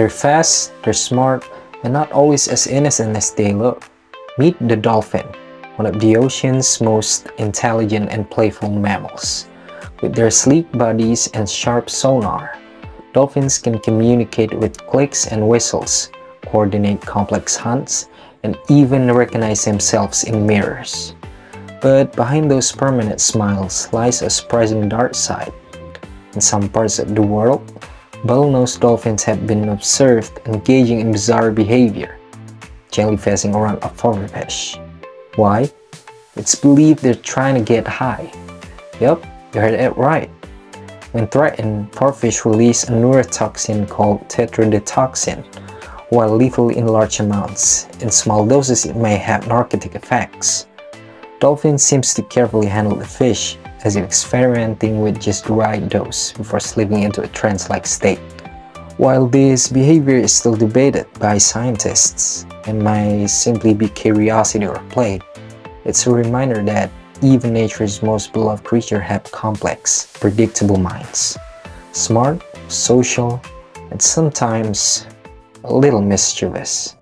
They're fast, they're smart, and not always as innocent as they look. Meet the dolphin, one of the ocean's most intelligent and playful mammals. With their sleek bodies and sharp sonar, dolphins can communicate with clicks and whistles, coordinate complex hunts, and even recognize themselves in mirrors. But behind those permanent smiles lies a surprising dark side. In some parts of the world, bottlenose dolphins have been observed engaging in bizarre behavior, jellyfishing around a fish. Why? It's believed they're trying to get high. Yup, you heard it right. When threatened, pufferfish release a neurotoxin called tetrodotoxin. While lethal in large amounts, in small doses it may have narcotic effects. Dolphins seems to carefully handle the fish, as if experimenting with just the right dose before slipping into a trance-like state. While this behavior is still debated by scientists and might simply be curiosity or play, it's a reminder that even nature's most beloved creatures have complex, predictable minds. Smart, social, and sometimes a little mischievous.